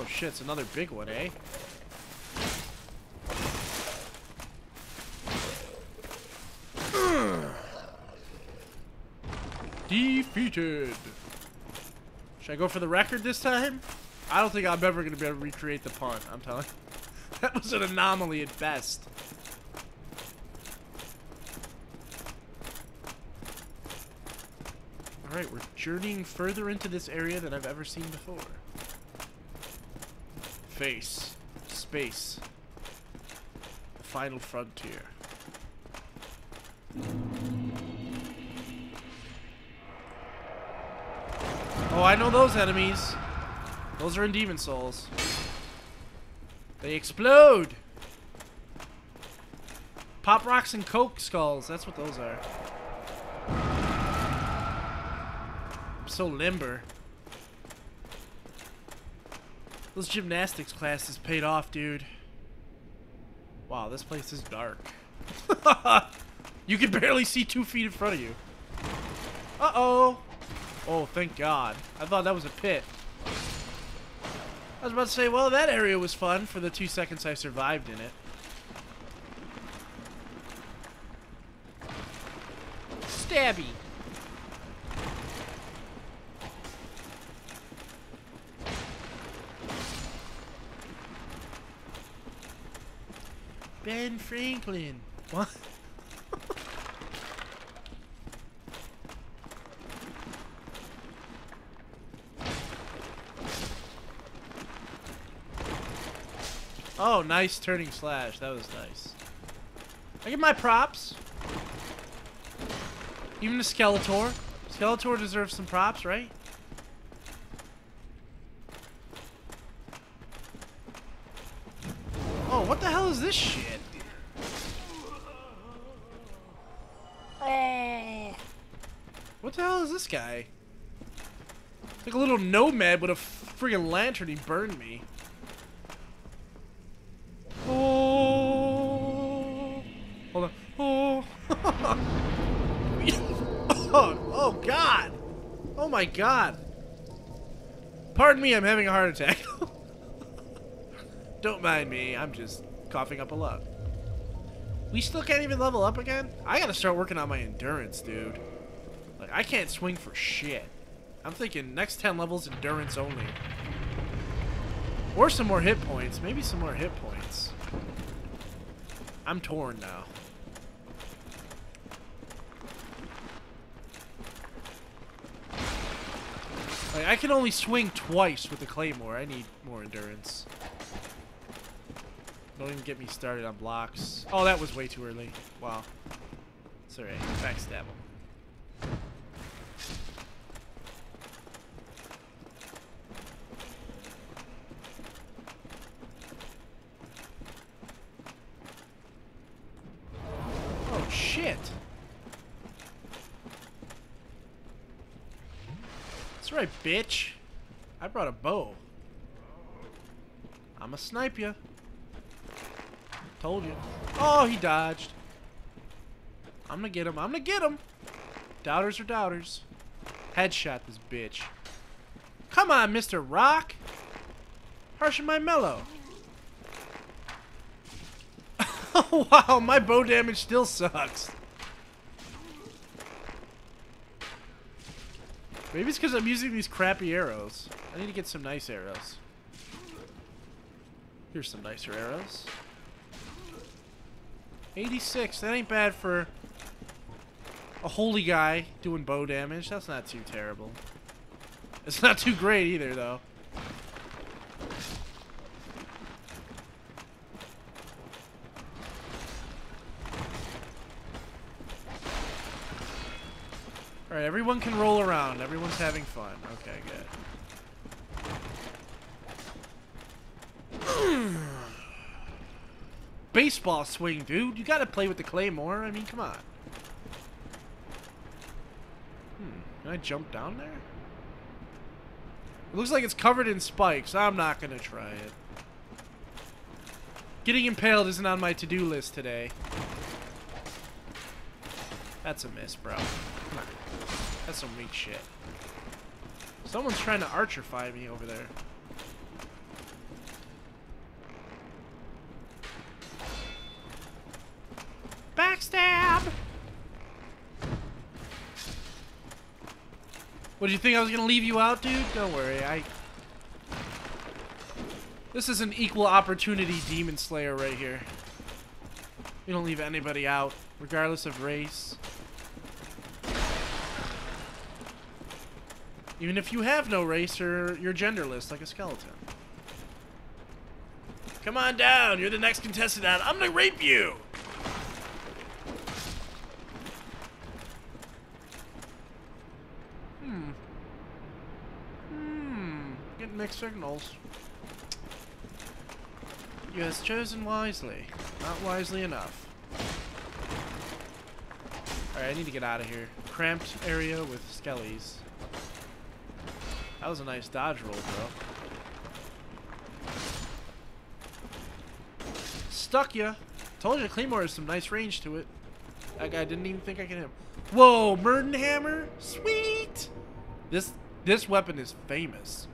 Oh shit, it's another big one, eh? Defeated. Should I go for the record this time? I don't think I'm ever going to be able to recreate the punt, I'm telling you. That was an anomaly at best. Alright, we're journeying further into this area than I've ever seen before. Face. Space. The final frontier. Oh, I know those enemies. Those are in Demon Souls. They explode! Pop rocks and coke skulls. That's what those are. I'm so limber. Those gymnastics classes paid off, dude. Wow, this place is dark. you can barely see two feet in front of you. Uh-oh. Oh, thank God. I thought that was a pit. I was about to say, well, that area was fun for the two seconds I survived in it. Stabby. Ben Franklin. What? oh, nice turning slash. That was nice. I get my props. Even the Skeletor. Skeletor deserves some props, right? Oh, what the hell is this shit? This guy? Like a little nomad with a friggin' lantern, he burned me. Oh! Hold on. Oh! oh! Oh, God! Oh, my God! Pardon me, I'm having a heart attack. Don't mind me, I'm just coughing up a lot. We still can't even level up again? I gotta start working on my endurance, dude. Like, I can't swing for shit. I'm thinking next 10 levels, endurance only. Or some more hit points. Maybe some more hit points. I'm torn now. Like, I can only swing twice with the Claymore. I need more endurance. Don't even get me started on blocks. Oh, that was way too early. Wow. It's alright. Backstab him. Oh, shit. That's right, bitch. I brought a bow. I'ma snipe you. Told you. Oh, he dodged. I'm gonna get him. I'm gonna get him. Doubters are doubters. Headshot this bitch. Come on, Mr. Rock. Harsher my mellow. oh, wow, my bow damage still sucks. Maybe it's because I'm using these crappy arrows. I need to get some nice arrows. Here's some nicer arrows. 86, that ain't bad for a holy guy doing bow damage. That's not too terrible. It's not too great either, though. Alright, everyone can roll around. Everyone's having fun. Okay, good. Baseball swing, dude. You gotta play with the claymore. I mean, come on. Hmm. Can I jump down there? It looks like it's covered in spikes. I'm not gonna try it. Getting impaled isn't on my to-do list today. That's a miss, bro. That's some weak shit. Someone's trying to archerfy me over there. Backstab! What, did you think I was gonna leave you out, dude? Don't worry, I... This is an equal opportunity Demon Slayer right here. We don't leave anybody out, regardless of race, Even if you have no race or you're genderless, like a skeleton. Come on down, you're the next contestant out. I'm gonna rape you! Hmm. Hmm. Getting mixed signals. You has chosen wisely. Not wisely enough. Alright, I need to get out of here. Cramped area with skellies. That was a nice dodge roll, bro. Stuck ya. Told you Claymore has some nice range to it. That guy didn't even think I could hit him. Whoa, Murden Hammer? Sweet! This this weapon is famous.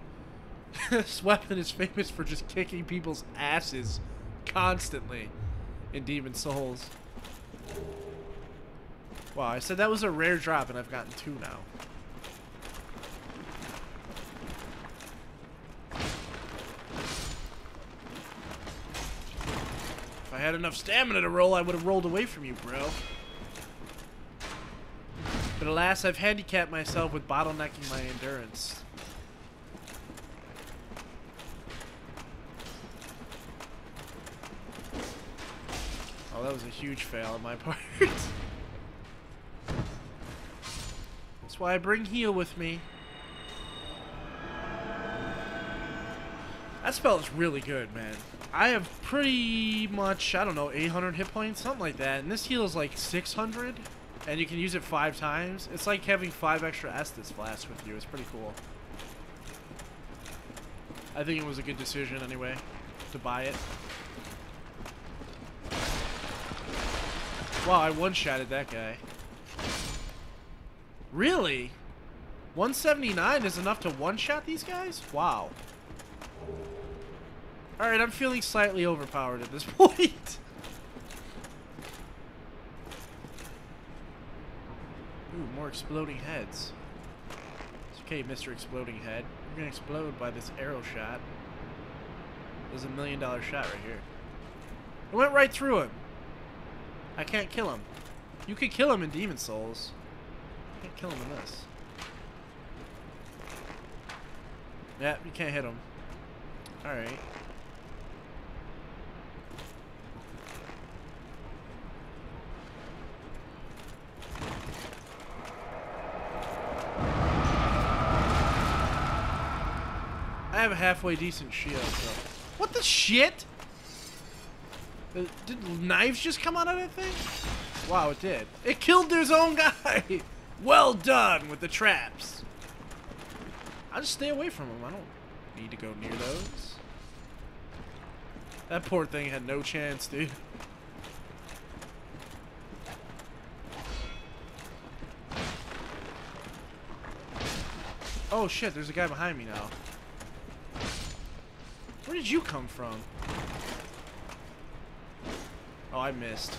this weapon is famous for just kicking people's asses constantly in Demon Souls. Wow, I said that was a rare drop and I've gotten two now. I had enough stamina to roll, I would have rolled away from you, bro. But alas, I've handicapped myself with bottlenecking my endurance. Oh, that was a huge fail on my part. That's why I bring heal with me. That spell is really good, man. I have pretty much, I don't know, 800 hit points, something like that. And this heal is like 600, and you can use it five times. It's like having five extra Estus flasks with you. It's pretty cool. I think it was a good decision anyway, to buy it. Wow, I one-shotted that guy. Really? 179 is enough to one-shot these guys? Wow. Alright, I'm feeling slightly overpowered at this point. Ooh, more exploding heads. It's okay, Mr. Exploding Head. You're gonna explode by this arrow shot. There's a million dollar shot right here. It went right through him. I can't kill him. You could kill him in Demon Souls. I can't kill him in this. Yeah, you can't hit him. Alright. I have a halfway decent shield, so. What the shit? Uh, did knives just come out of that thing? Wow, it did. It killed his own guy! well done with the traps. I'll just stay away from them. I don't need to go near those. That poor thing had no chance, dude. Oh shit, there's a guy behind me now. Where did you come from? Oh, I missed.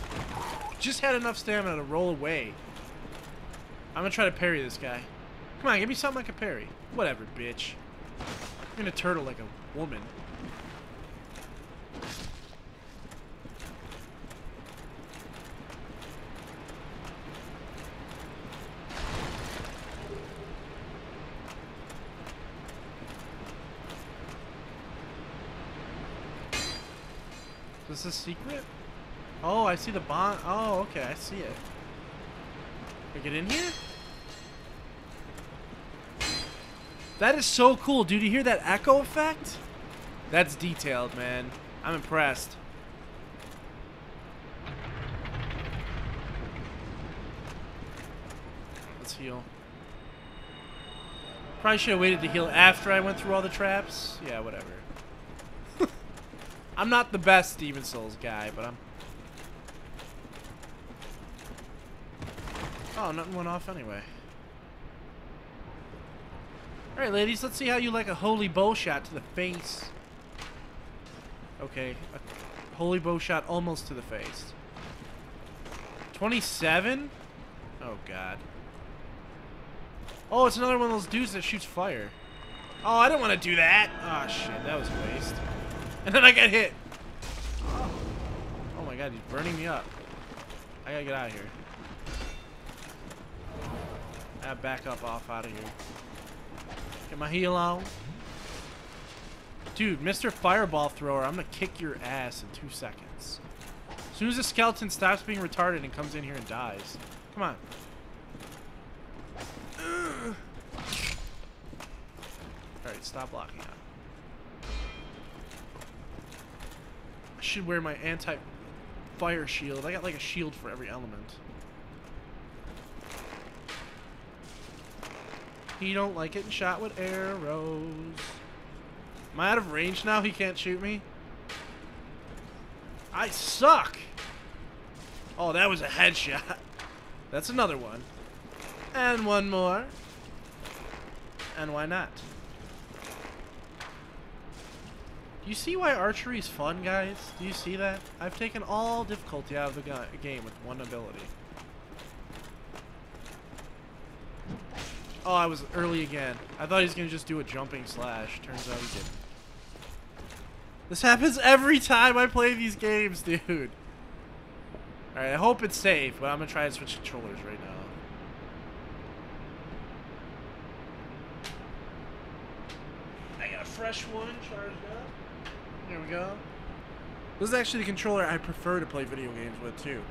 Just had enough stamina to roll away. I'm gonna try to parry this guy. Come on, give me something I can parry. Whatever, bitch. I'm gonna turtle like a woman. Is this a secret? Oh, I see the bond. Oh, okay, I see it. I get in here? That is so cool, dude. You hear that echo effect? That's detailed, man. I'm impressed. Let's heal. Probably should have waited to heal after I went through all the traps. Yeah, whatever. I'm not the best Demon Souls guy, but I'm... Oh, nothing went off anyway. Alright, ladies, let's see how you like a holy bow shot to the face. Okay, a holy bow shot almost to the face. 27? Oh, God. Oh, it's another one of those dudes that shoots fire. Oh, I didn't want to do that. Oh, shit. That was a waste. And then I got hit. Oh my god, he's burning me up. I gotta get out of here. I gotta back up off out of here. Get my heal on. Dude, Mr. Fireball Thrower, I'm gonna kick your ass in two seconds. As soon as the skeleton stops being retarded and comes in here and dies. Come on. Alright, stop blocking out. Should wear my anti-fire shield. I got like a shield for every element. He don't like getting shot with arrows. Am I out of range now? He can't shoot me? I suck! Oh, that was a headshot. That's another one. And one more. And why not? Do you see why archery is fun, guys? Do you see that? I've taken all difficulty out of the game with one ability. Oh, I was early again. I thought he was going to just do a jumping slash. Turns out he didn't. This happens every time I play these games, dude. Alright, I hope it's safe, but I'm going to try and switch controllers right now. I got a fresh one charged up. There we go. This is actually the controller I prefer to play video games with, too.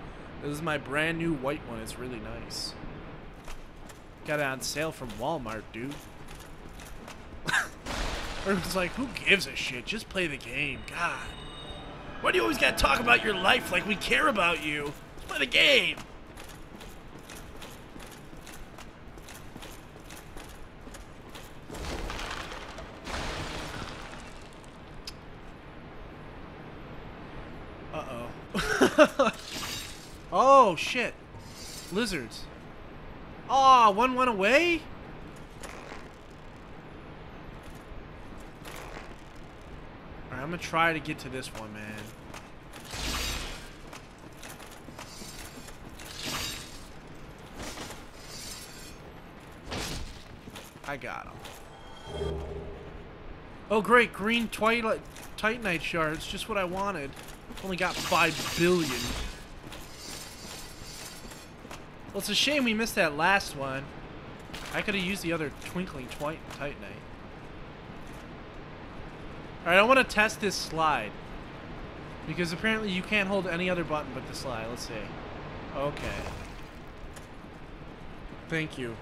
This is my brand new white one. It's really nice. Got it on sale from Walmart, dude. it's like, who gives a shit? Just play the game. God. Why do you always gotta talk about your life like we care about you? Just play the game. Uh-oh. oh, shit. Lizards. Oh, one went away? Alright, I'm gonna try to get to this one, man. I got him. Oh great, green twilight titanite shards, just what I wanted. Only got five billion. Well, it's a shame we missed that last one. I could have used the other twinkling twi titanite. Alright, I want to test this slide. Because apparently you can't hold any other button but the slide. Let's see. Okay. Thank you.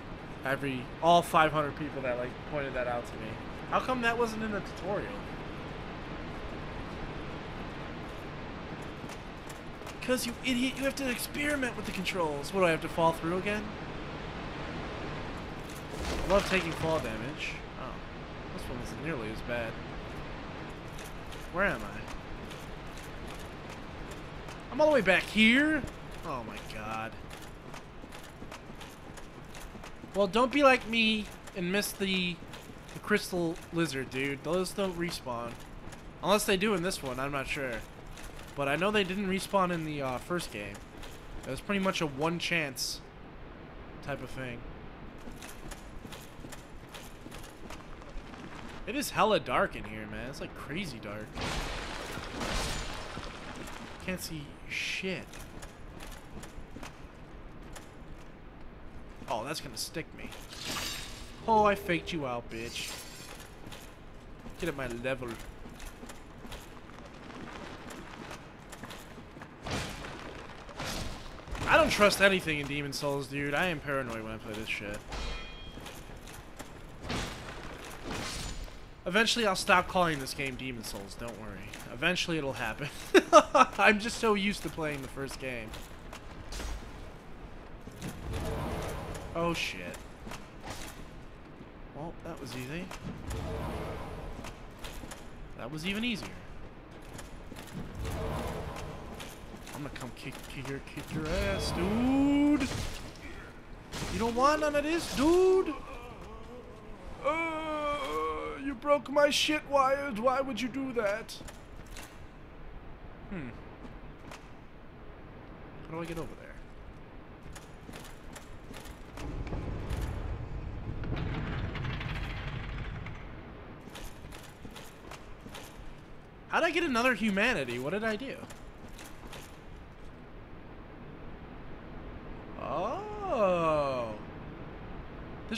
Every, all 500 people that like pointed that out to me. How come that wasn't in the tutorial? Because, you idiot, you have to experiment with the controls. What, do I have to fall through again? I love taking fall damage. Oh, this one isn't nearly as bad. Where am I? I'm all the way back here? Oh my god. Well, don't be like me and miss the, the crystal lizard, dude. Those don't respawn. Unless they do in this one, I'm not sure. But I know they didn't respawn in the uh, first game. It was pretty much a one chance type of thing. It is hella dark in here, man. It's like crazy dark. Can't see shit. Oh, that's gonna stick me. Oh, I faked you out, bitch. Get at my level. Don't trust anything in Demon Souls, dude. I am paranoid when I play this shit. Eventually, I'll stop calling this game Demon Souls. Don't worry. Eventually, it'll happen. I'm just so used to playing the first game. Oh, shit. Well, that was easy. That was even easier. I'm gonna come kick, kick your kick your ass, dude. You don't want none of this, dude. Uh, you broke my shit wires. Why would you do that? Hmm. How do I get over there? How'd I get another humanity? What did I do?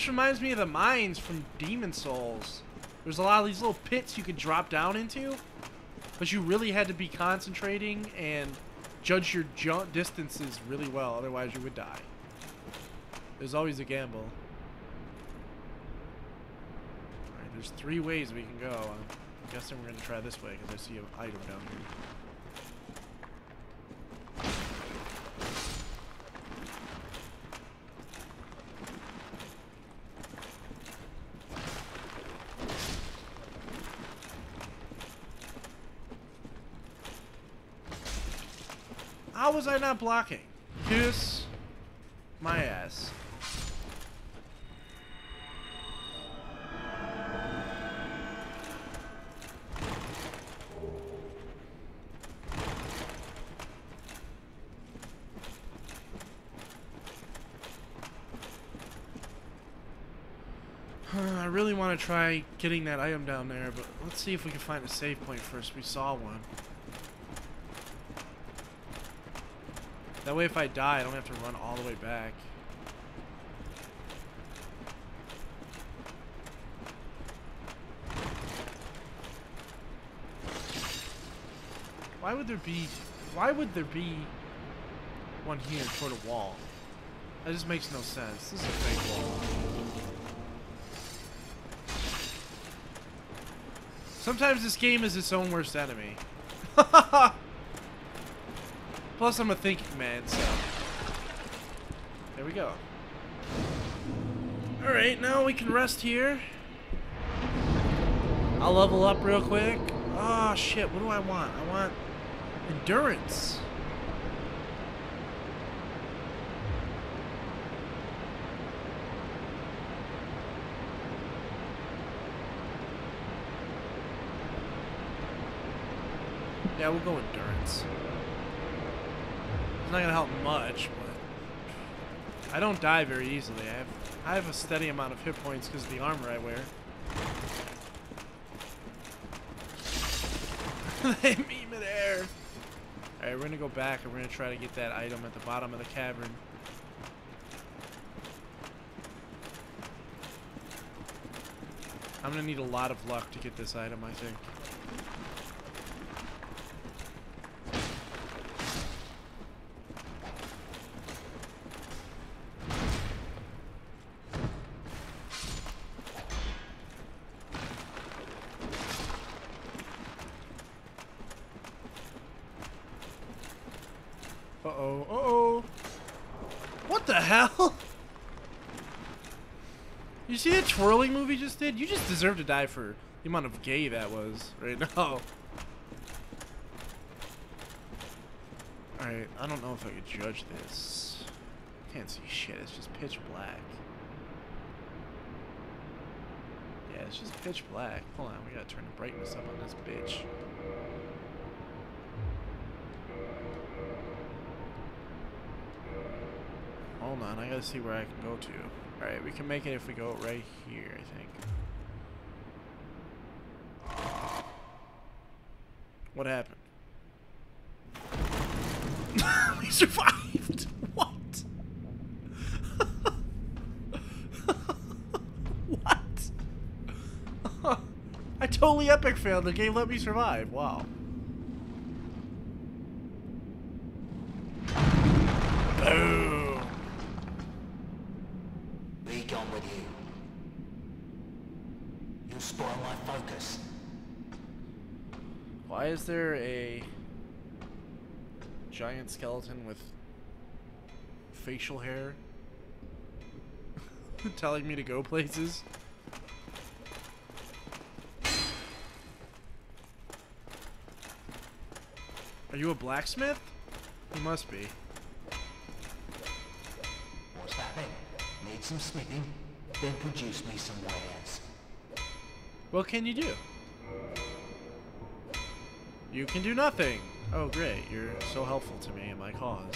This reminds me of the mines from Demon Souls. There's a lot of these little pits you could drop down into, but you really had to be concentrating and judge your jump distances really well, otherwise you would die. There's always a gamble. Alright, there's three ways we can go. I'm guessing we're going to try this way because I see an item down here. Not blocking? Kiss my ass. I really want to try getting that item down there, but let's see if we can find a save point first. We saw one. That way if I die, I don't have to run all the way back. Why would there be... Why would there be one here toward a wall? That just makes no sense. This is a fake wall. Sometimes this game is its own worst enemy. Plus, I'm a thinking man, so... There we go. Alright, now we can rest here. I'll level up real quick. Oh, shit, what do I want? I want... Endurance. Yeah, we'll go endurance. It's not gonna help much, but I don't die very easily. I have I have a steady amount of hit points because of the armor I wear. they meet me there. Alright, we're gonna go back and we're gonna try to get that item at the bottom of the cavern. I'm gonna need a lot of luck to get this item, I think. Uh-oh, uh-oh. What the hell? You see the twirling movie just did? You just deserve to die for the amount of gay that was right now. Alright, I don't know if I could judge this. Can't see shit, it's just pitch black. Yeah, it's just pitch black. Hold on, we gotta turn the brightness up on this bitch. Hold on, I gotta see where I can go to. Alright, we can make it if we go right here, I think. What happened? we survived! What? what? I totally epic failed. The game let me survive. Wow. Boom. Be gone with you. You spoil my focus. Why is there a giant skeleton with facial hair telling me to go places? Are you a blacksmith? You must be. What's that then? Need some smithing? Then produce me some wares. What can you do? You can do nothing. Oh, great. You're so helpful to me and my cause.